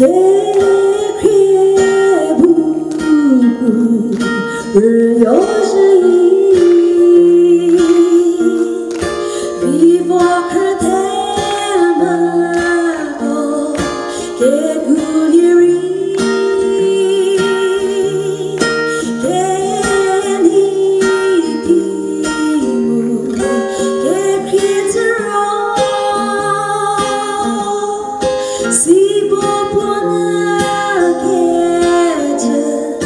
Before her 여전히 Vivre 보편하게 해준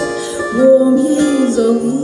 몸 힘송이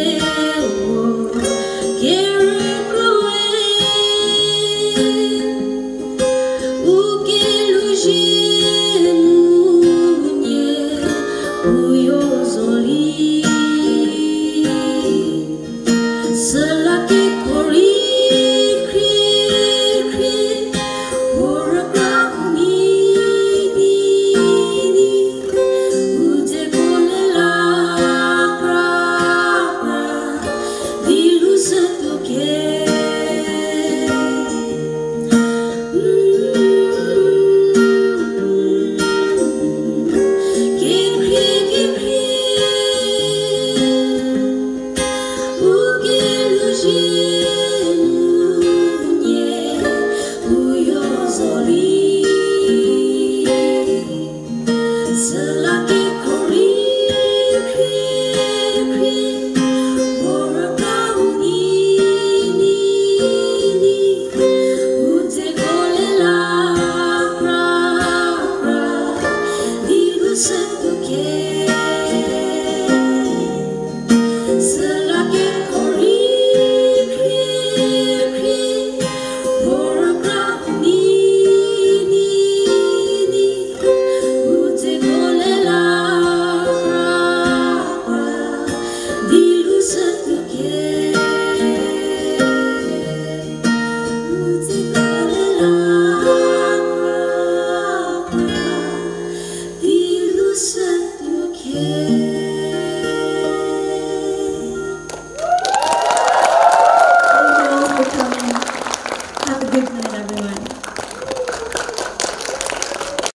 meus.